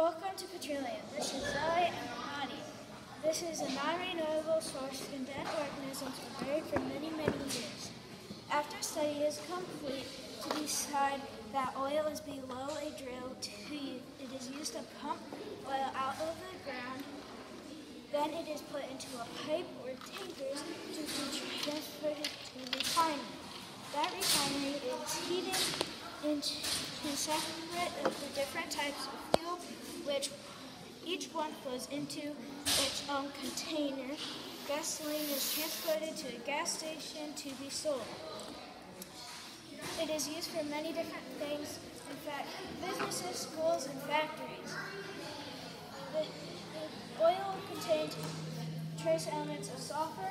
Welcome to Petroleum. This is Zoey and Connie. This is a non-renewable source of dead organisms buried for many, many years. After study is complete to decide that oil is below a drill, to, it is used to pump oil out of the ground. Then it is put into a pipe or tankers to be transported to refinery. That refinery is heated into separate of the different types of fuel, each one goes into its own container. Gasoline is transported to a gas station to be sold. It is used for many different things, in fact, businesses, schools, and factories. The, the oil contains trace elements of sulfur,